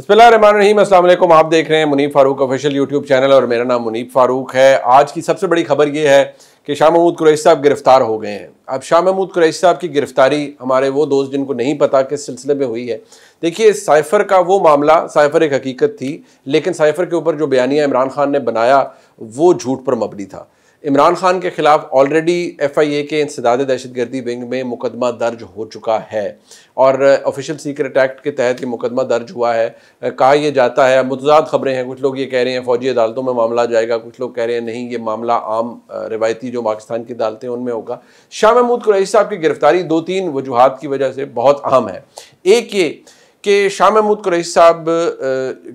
असल आप देख रहे हैं Munif Farooq official YouTube channel और मेरा नाम मुनीफ फारूक है। आज की सबसे बड़ी खबर यह है कि शाह महमूद कुरैश साहब गिरफ़्तार हो गए हैं। अब शाह महमूद कुरैश साहब की गिरफ्तारी हमारे वो दोस्त जिनको नहीं पता किस सिलसिले में हुई है। देखिए, साइफ़र का वो मामला, साइफ़र एक हकीकत थी, लेकिन साइफ़र के ऊपर जो बयानिया इमरान खान ने बनाया, वो झूठ पर मबनी था। इमरान खान के खिलाफ ऑलरेडी एफ़ आई ए के इंसदाद दहशत गर्दी विंग में मुकदमा दर्ज हो चुका है और ऑफिशियल सीक्रेट एक्ट के तहत ये मुकदमा दर्ज हुआ है। कहा यह जाता है, मुतजाद खबरें हैं, कुछ लोग ये कह रहे हैं फ़ौजी अदालतों में मामला जाएगा, कुछ लोग कह रहे हैं नहीं, ये मामला आम रिवायती जो पाकिस्तान की अदालतें उनमें होगा। शाह महमूद कुरैशी साहब की गिरफ्तारी दो तीन वजूहत की वजह से बहुत अहम है। एक ये कि शाह महमूद कुरैश साहब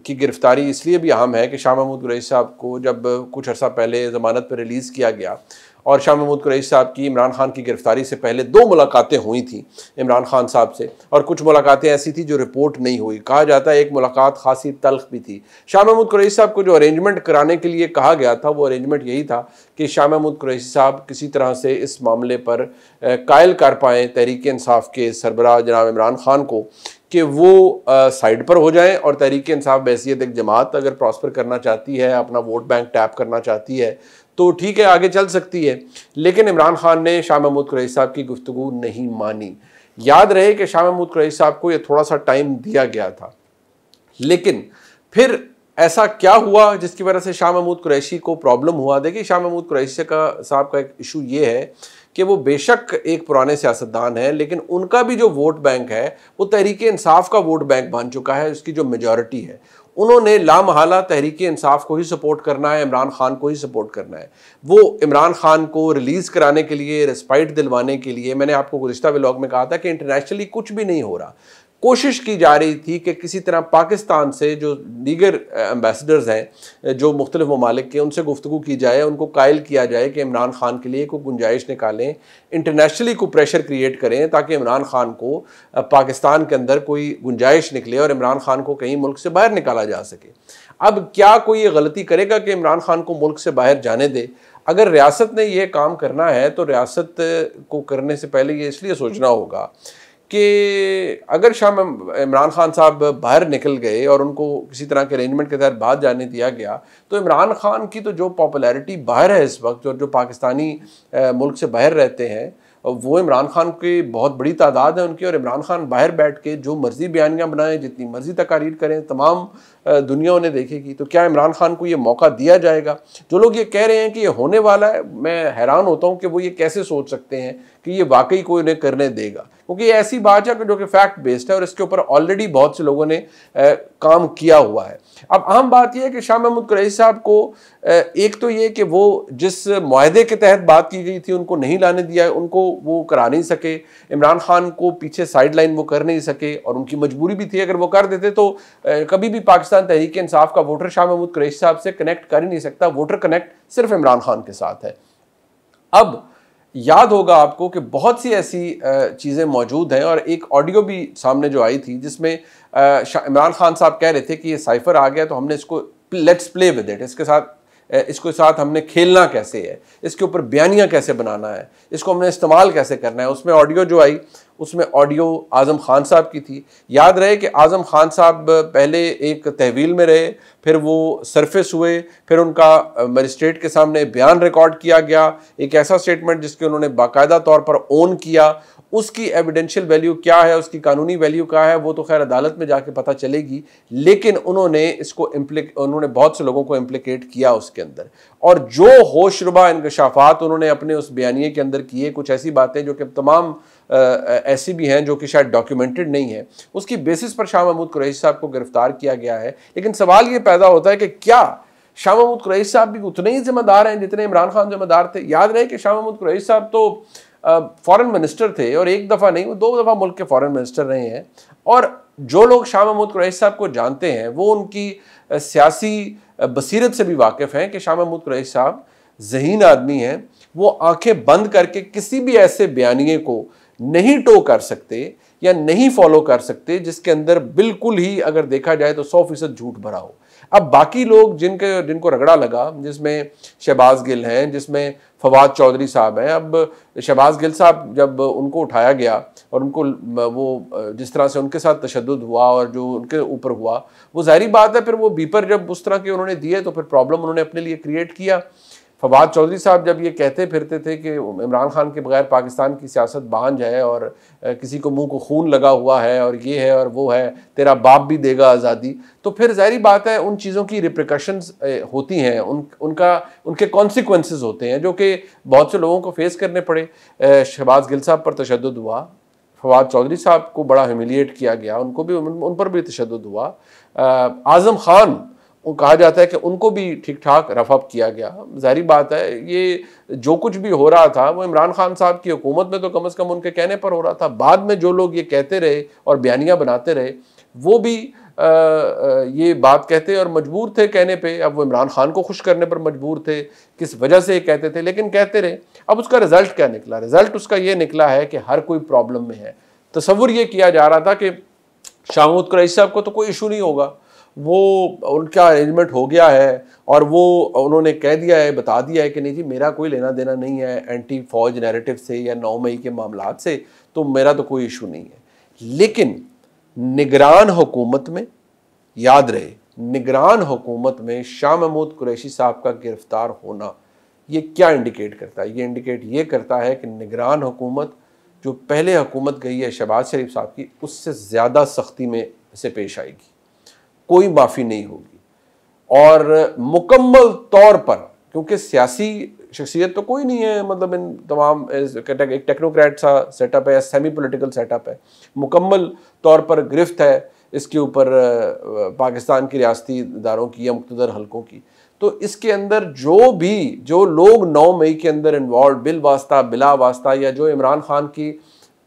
की गिरफ्तारी इसलिए भी अहम है कि शाह महमूद कुरैश साहब को जब कुछ अर्सा पहले ज़मानत पर रिलीज़ किया गया और शाह महमूद कुरैश साहब की, इमरान खान की गिरफ्तारी से पहले दो मुलाकातें हुई थी इमरान खान साहब से और कुछ मुलाकातें ऐसी थी जो रिपोर्ट नहीं हुई। कहा जाता है एक मुलाकात खासी तलख भी थी। शाह महमूद कुरैश साहब को जो अरेंजमेंट कराने के लिए कहा गया था, वो अरेंजमेंट यही था कि शाह महमूद कुरैशी साहब किसी तरह से इस मामले पर कायल कर पाएँ तहरीक इंसाफ के सरबराह जनाब इमरान खान को। कि वो साइड पर हो जाएँ और तहरीक इंसाफ बैसीत एक जमात अगर प्रॉस्पर करना चाहती है, अपना वोट बैंक टैप करना चाहती है तो ठीक है, आगे चल सकती है। लेकिन इमरान खान ने शाह महमूद कुरैश साहब की गुफ्तु नहीं मानी। याद रहे कि शाह महमूद कुरैश साहब को यह थोड़ा सा टाइम दिया गया था। लेकिन फिर ऐसा क्या हुआ जिसकी वजह से शाह महमूद कुरैशी को प्रॉब्लम हुआ? देखिए, शाह महमूद कुरैशी का, साहब का एक इशू ये है कि वो बेशक एक पुराने सियासतदान हैं, लेकिन उनका भी जो वोट बैंक है, वो तहरीक इंसाफ का वोट बैंक बन चुका है, उसकी जो मेजॉरिटी है। उन्होंने लामहला तहरीक इंसाफ को ही सपोर्ट करना है, इमरान खान को ही सपोर्ट करना है। वो इमरान खान को रिलीज़ कराने के लिए रिस्पाइट दिलवाने के लिए, मैंने आपको गुजशत व्लॉग में कहा था कि इंटरनेशनली कुछ भी नहीं हो रहा। कोशिश की जा रही थी कि किसी तरह पाकिस्तान से जो दीगर एम्बेसडर्स हैं जो मुख्तलिफ़ ममालिक के, उनसे गुफ्तु की जाए, उनको कायल किया जाए कि इमरान खान के लिए कोई गुंजाइश निकालें इंटरनेशनली को प्रेशर क्रिएट करें, ताकि इमरान खान को पाकिस्तान के अंदर कोई गुंजाइश निकले और इमरान खान को कहीं मुल्क से बाहर निकाला जा सके। अब क्या कोई ये गलती करेगा कि इमरान खान को मुल्क से बाहर जाने दे? अगर रियासत ने यह काम करना है तो रियासत को करने से पहले ये इसलिए सोचना होगा कि अगर शाम इमरान खान साहब बाहर निकल गए और उनको किसी तरह के अरेंजमेंट के तहत बाहर जाने दिया गया तो इमरान खान की तो जो पॉपुलैरिटी बाहर है इस वक्त और जो पाकिस्तानी मुल्क से बाहर रहते हैं वो इमरान खान की बहुत बड़ी तादाद है उनकी और इमरान खान बाहर बैठ के जो मर्ज़ी बयानियाँ बनाएँ, जितनी मर्ज़ी तकारीर करें, तमाम दुनिया उन्हें देखेगी। तो क्या इमरान खान को ये मौका दिया जाएगा? जो लोग ये कह रहे हैं कि ये होने वाला है, मैं हैरान होता हूँ कि वो ये कैसे सोच सकते हैं कि ये वाकई कोई उन्हें करने देगा। क्योंकि ये ऐसी बात है जो कि फैक्ट बेस्ड है और इसके ऊपर ऑलरेडी बहुत से लोगों ने काम किया हुआ है। अब अहम बात यह है कि शाह महमूद कुरैशी साहब को एक तो ये कि वो जिस माहदे के तहत बात की गई थी, उनको नहीं लाने दिया उनको वो करा नहीं सके, इमरान खान को पीछे साइड लाइन वो कर नहीं सके, और उनकी मजबूरी भी थी, अगर वो कर देते तो कभी भी पाकिस्तान तहरीक इंसाफ का वोटर शाह महमूद कुरैशी साहब से कनेक्ट कर ही नहीं सकता वोटर कनेक्ट सिर्फ़ इमरान खान के साथ है। अब याद होगा आपको कि बहुत सी ऐसी चीज़ें मौजूद हैं और एक ऑडियो भी सामने जो आई थी जिसमें इमरान खान साहब कह रहे थे कि ये साइफर आ गया तो हमने इसको लेट्स प्ले विद इट इसके साथ इसके साथ हमने खेलना कैसे है? इसके ऊपर बयानियाँ कैसे बनाना है? इसको हमने इस्तेमाल कैसे करना है? उसमें ऑडियो जो आई उसमें ऑडियो आज़म खान साहब की थी। याद रहे कि आज़म खान साहब पहले एक तहवील में रहे, फिर वो सरफेस हुए, फिर उनका मजिस्ट्रेट के सामने बयान रिकॉर्ड किया गया। एक ऐसा स्टेटमेंट जिसके उन्होंने बाकायदा तौर पर ओन किया। उसकी एविडेंशियल वैल्यू क्या है, उसकी कानूनी वैल्यू क्या है, वो तो खैर अदालत में जाके पता चलेगी। लेकिन उन्होंने इसको इम्प्लिक उन्होंने बहुत से लोगों को इम्प्लिकेट किया उसके अंदर। और जो होशरुबा इनकशाफात उन्होंने अपने उस बयानिए के अंदर किए, कुछ ऐसी बातें जो कि तमाम ऐसी भी हैं जो कि शायद डॉक्यूमेंटेड नहीं है। उसकी बेसिस पर शाह महमूद कुरैशी साहब को गिरफ़्तार किया गया है। लेकिन सवाल ये पैदा होता है कि क्या शाह महमूद कुरैशी साहब भी उतने ही जिम्मेदार हैं जितने इमरान खान जिम्मेदार थे? याद रहे कि शाह महमूद कुरैशी साहब तो फॉरेन मिनिस्टर थे और एक दफ़ा नहीं, वो दो दफ़ा मुल्क के फॉरेन मिनिस्टर रहे हैं। और जो लोग शाह महमूद कुरैशी साहब को जानते हैं, वो उनकी सियासी बसीरत से भी वाकिफ़ हैं कि शाह महमूद कुरैशी साहब जहीन आदमी हैं। वो आँखें बंद करके किसी भी ऐसे बयानिए को नहीं टो कर सकते या नहीं फॉलो कर सकते, जिसके अंदर बिल्कुल ही अगर देखा जाए तो सौ फ़ीसद झूठ भरा हो। अब बाकी लोग जिनके, जिनको रगड़ा लगा, जिसमें शहबाज गिल हैं, जिसमें फवाद चौधरी साहब हैं, अब शहबाज गिल साहब जब उनको उठाया गया और उनको वो, जिस तरह से उनके साथ तशद हुआ और जो उनके ऊपर हुआ, वो जाहरी बात है फिर वो बीपर जब उस तरह के उन्होंने दिए तो फिर प्रॉब्लम उन्होंने अपने लिए क्रिएट किया। फवाद चौधरी साहब जब ये कहते फिरते थे कि इमरान खान के बगैर पाकिस्तान की सियासत बांझ है और किसी को मुँह को खून लगा हुआ है और ये है और वो है, तेरा बाप भी देगा आज़ादी। तो फिर जाहरी बात है, उन चीज़ों की रिप्रिकशंस होती हैं, उन, उनका, उनके कॉन्सिक्वेंसेज होते हैं, जो कि बहुत से लोगों को फेस करने पड़े। शहबाज गिल साहब पर तशद हुआ, फवाद चौधरी साहब को बड़ा ह्यूमिलिएट किया गया, उनको भी, उन पर भी तशद हुआ। आज़म खान कहा जाता है कि उनको भी ठीक ठाक रफअप किया गया। जाहरी बात है ये जो कुछ भी हो रहा था वो इमरान खान साहब की हुकूमत में तो कम अज़ कम उनके कहने पर हो रहा था। बाद में जो लोग ये कहते रहे और बयानियाँ बनाते रहे वो भी आ, ये बात कहते और मजबूर थे कहने पे। अब वो इमरान खान को खुश करने पर मजबूर थे किस वजह से ये कहते थे लेकिन कहते रहे। अब उसका रिज़ल्ट क्या निकला? रिज़ल्ट उसका ये निकला है कि हर कोई प्रॉब्लम में है। तस्वुर ये किया जा रहा था कि शाहमूद क्रैश साहब को तो कोई इशू नहीं होगा। वो उनका अरेंजमेंट हो गया है और वो उन्होंने कह दिया है, बता दिया है कि नहीं जी, मेरा कोई लेना देना नहीं है एंटी फौज नैरेटिव से या नौ मई के मामला से तो मेरा तो कोई इशू नहीं है। लेकिन निगरान हुकूमत में, याद रहे, निगरान हुकूमत में शाह महमूद कुरैशी साहब का गिरफ़्तार होना, ये क्या इंडिकेट करता है? ये इंडिकेट ये करता है कि निगरान हुकूमत, जो पहले हुकूमत गई है शहबाज शरीफ साहब की, उससे ज़्यादा सख्ती में से पेश आएगी। कोई माफ़ी नहीं होगी। और मुकम्मल तौर पर, क्योंकि सियासी शख्सियत तो कोई नहीं है मतलब इन तमाम एक टेक्नोक्रेट सा सेटअप है या सेमी पोलिटिकल सेटअप है। मुकम्मल तौर पर गिरफ्त है इसके ऊपर पाकिस्तान की रियाती इदारों की या मुख्तर हलकों की। तो इसके अंदर जो भी, जो लोग 9 मई के अंदर इन्वॉल्व बिल वास्ता, बिला वास्ता या जो इमरान खान की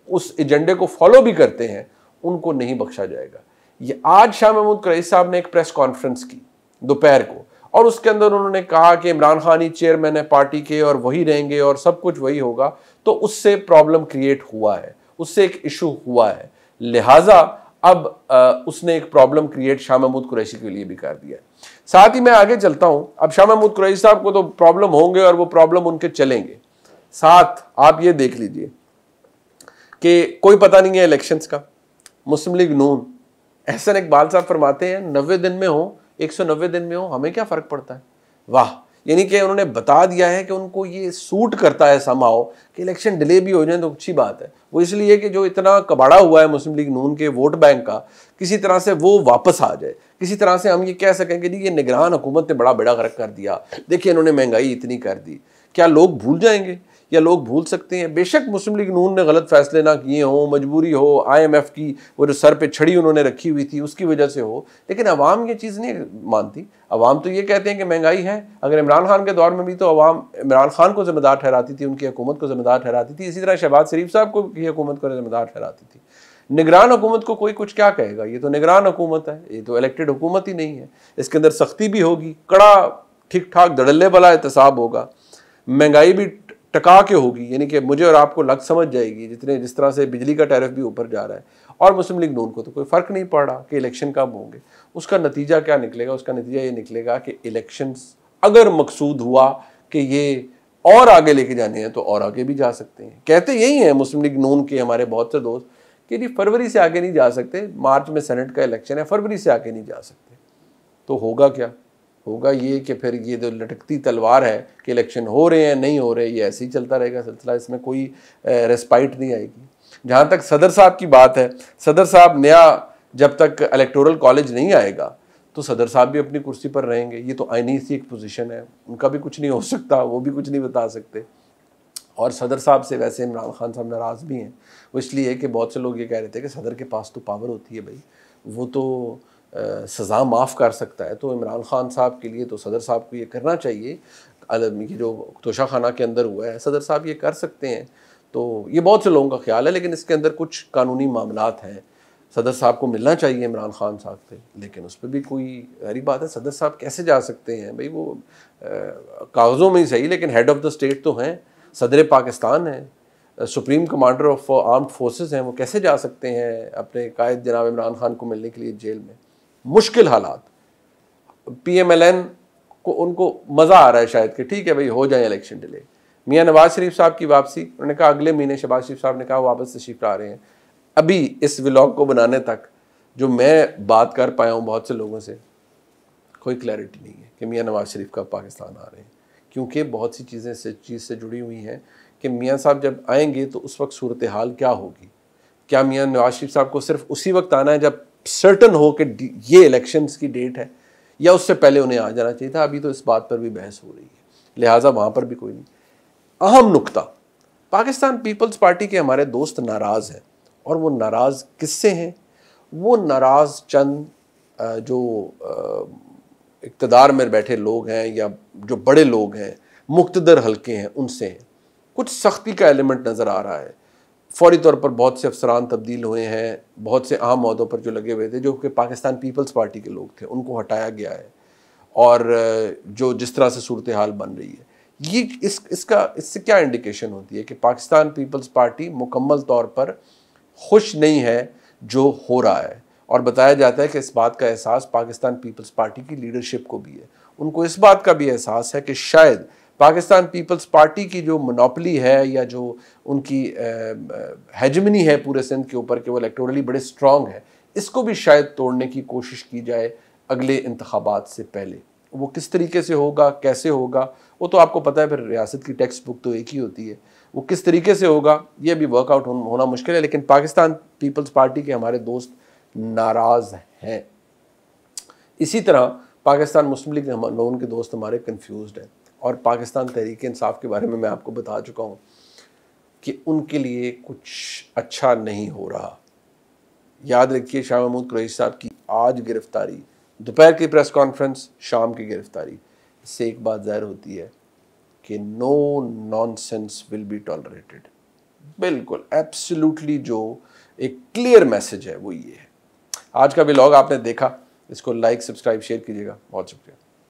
उस एजेंडे को फॉलो भी करते हैं, उनको नहीं बख्शा जाएगा। ये आज शाह महमूद क्रईस साहब ने एक प्रेस कॉन्फ्रेंस की दोपहर को और उसके अंदर उन्होंने कहा कि इमरान खान ही चेयरमैन है पार्टी के और वही रहेंगे और सब कुछ वही होगा। तो उससे प्रॉब्लम क्रिएट हुआ है उससे एक इशू हुआ है। लिहाजा अब आ, उसने एक प्रॉब्लम क्रिएट शाह महमूद कुरैशी के लिए भी कर दिया है। साथ ही मैं आगे चलता हूँ। अब शाह महमूद कुरैशी साहब को तो प्रॉब्लम होंगे और वो प्रॉब्लम उनके चलेंगे। साथ आप ये देख लीजिए कि कोई पता नहीं है इलेक्शंस का। मुस्लिम लीग नून एहसन इकबाल साहब फरमाते हैं, नब्बे दिन में हो, एक सौ नब्बे दिन में हो, हमें क्या फ़र्क पड़ता है? वाह, यानी कि उन्होंने बता दिया है कि उनको ये सूट करता है समाओ कि इलेक्शन डिले भी हो जाए तो अच्छी बात है। वो इसलिए कि जो इतना कबाड़ा हुआ है मुस्लिम लीग नून के वोट बैंक का, किसी तरह से वो वापस आ जाए। किसी तरह से हम ये कह सकें कि जी, ये निगरान हुकूमत ने बड़ा बड़ा गर्क कर दिया। देखिए, इन्होंने महँगाई इतनी कर दी। क्या लोग भूल जाएँगे? या लोग भूल सकते हैं। बेशक मुस्लिम लीग नून ने गलत फैसले ना किए हों, मजबूरी हो आईएमएफ की वो जो सर पे छड़ी उन्होंने रखी हुई थी, उसकी वजह से हो। लेकिन अवाम ये चीज़ नहीं मानती। अवाम तो ये कहते हैं कि महँगाई है। अगर इमरान खान के दौर में भी तो अवाम इमरान खान को जिम्मेदार ठहराती थी, उनकी हुकूमत को जिम्मेदार ठहराती थी। इसी तरह शहबाज शरीफ साहब को की हुकूमत को जिम्मेदार ठहराती थी। निगरान हुकूमत को कोई कुछ क्या कहेगा? ये तो निगरान हुकूमत है, ये तो इलेक्टेड हुकूमत ही नहीं है। इसके अंदर सख्ती भी होगी, कड़ा ठीक ठाक धड़ल्ले वाला एहतसाब होगा। महँगाई भी टका के होगी, यानी कि मुझे और आपको लग समझ जाएगी जितने, जिस तरह से बिजली का टैरिफ भी ऊपर जा रहा है। और मुस्लिम लीग नून को तो कोई फ़र्क नहीं पड़ रहा कि इलेक्शन कब होंगे। उसका नतीजा क्या निकलेगा? उसका नतीजा ये निकलेगा कि इलेक्शन अगर मकसूद हुआ कि ये और आगे लेके जाने हैं तो और आगे भी जा सकते हैं। कहते यही हैं मुस्लिम लीग नून के हमारे बहुत से दोस्त कि जी, फरवरी से आगे नहीं जा सकते। मार्च में सेनेट का इलेक्शन है, फरवरी से आगे नहीं जा सकते। तो होगा क्या? होगा ये कि फिर ये जो लटकती तलवार है कि इलेक्शन हो रहे हैं, नहीं हो रहे, ये ऐसे ही चलता रहेगा सिलसिला, इसमें कोई रेस्पाइट नहीं आएगी। जहाँ तक सदर साहब की बात है, सदर साहब नया जब तक इलेक्टोरल कॉलेज नहीं आएगा तो सदर साहब भी अपनी कुर्सी पर रहेंगे। ये तो आईनी सी एक पोजीशन है, उनका भी कुछ नहीं हो सकता, वो भी कुछ नहीं बता सकते। और सदर साहब से वैसे इमरान खान साहब नाराज़ भी हैं, वो इसलिए कि बहुत से लोग ये कह रहे थे कि सदर के पास तो पावर होती है भाई। वो तो सज़ा माफ़ कर सकता है तो इमरान खान साहब के लिए तो सदर साहब को ये करना चाहिए। ये जो तोशा खाना के अंदर हुआ है, सदर साहब ये कर सकते हैं। तो ये बहुत से लोगों का ख्याल है, लेकिन इसके अंदर कुछ कानूनी मामला हैं। सदर साहब को मिलना चाहिए इमरान खान साहब से, लेकिन उस पर भी कोई हरी बात है, सदर साहब कैसे जा सकते हैं? भाई वो कागज़ों में ही सही, लेकिन हेड ऑफ़ द स्टेट तो हैं, सदर पाकिस्तान है supreme commander of armed forces हैं, वो कैसे जा सकते हैं अपने कायद जनाब इमरान खान को मिलने के लिए जेल में? मुश्किल हालात। पीएमएलएन को, उनको मज़ा आ रहा है शायद कि ठीक है भाई, हो जाए इलेक्शन डिले मियाँ नवाज़ शरीफ साहब की वापसी, उन्होंने कहा अगले महीने शहबाज शरीफ साहब ने कहा वापस तशीफ ला रहे हैं। अभी इस व्लॉग को बनाने तक जो मैं बात कर पाया हूँ बहुत से लोगों से, कोई क्लैरिटी नहीं है कि मियाँ नवाज़ शरीफ का पाकिस्तान आ रहे हैं। क्योंकि बहुत सी चीज़ें से चीज़ से जुड़ी हुई हैं कि मियाँ साहब जब आएँगे तो उस वक्त सूरत हाल क्या होगी? क्या मियाँ नवाज़ शरीफ साहब को सिर्फ़ उसी वक्त आना है जब सर्टन हो कि ये इलेक्शंस की डेट है, या उससे पहले उन्हें आ जाना चाहिए था, अभी तो इस बात पर भी बहस हो रही है। लिहाजा वहाँ पर भी कोई नहीं। अहम नुकता, पाकिस्तान पीपल्स पार्टी के हमारे दोस्त नाराज़ हैं, और वो नाराज़ किससे हैं? वो नाराज़ चंद जो इकतदार में बैठे लोग हैं, या जो बड़े लोग हैं मुख्तदर हल्के हैं, उनसे हैं। कुछ सख्ती का एलिमेंट नज़र आ रहा है। फौरी तौर पर बहुत से अफसरान तब्दील हुए हैं, बहुत से अहम अहदों पर जो लगे हुए थे, जो कि पाकिस्तान पीपल्स पार्टी के लोग थे, उनको हटाया गया है। और जो जिस तरह से सूरत हाल बन रही है, ये इस, इसका, इससे क्या इंडिकेशन होती है कि पाकिस्तान पीपल्स पार्टी मुकम्मल तौर पर खुश नहीं है, जो हो रहा है? और बताया जाता है कि इस बात का एहसास पाकिस्तान पीपल्स पार्टी की लीडरशिप को भी है। उनको इस बात का भी एहसास है कि शायद पाकिस्तान पीपल्स पार्टी की जो मोनोपली है या जो उनकी हेजमनी है पूरे सिंध के ऊपर कि वो इलेक्टोरली बड़े स्ट्रॉन्ग है, इसको भी शायद तोड़ने की कोशिश की जाए अगले इंतबात से पहले। वो किस तरीके से होगा, कैसे होगा, वो तो आपको पता है फिर रियासत की टेक्स्ट बुक तो एक ही होती है। वो किस तरीके से होगा, ये भी वर्कआउट होना मुश्किल है, लेकिन पाकिस्तान पीपल्स पार्टी के हमारे दोस्त नाराज़ हैं। इसी तरह पाकिस्तान मुस्लिम लीग लोगों के दोस्त हमारे कन्फ्यूज़ हैं। और पाकिस्तान तहरीक इंसाफ के बारे में मैं आपको बता चुका हूँ कि उनके लिए कुछ अच्छा नहीं हो रहा। याद रखिए, शाह महमूद कुरैश साहब की आज गिरफ्तारी, दोपहर की प्रेस कॉन्फ्रेंस, शाम की गिरफ्तारी। इससे एक बात ज़ाहिर होती है कि no nonsense will be tolerated बिल्कुल एब्सोल्युटली जो एक क्लियर मैसेज है वो ये है। आज का ब्लॉग आपने देखा, इसको लाइक सब्सक्राइब शेयर कीजिएगा। बहुत शुक्रिया।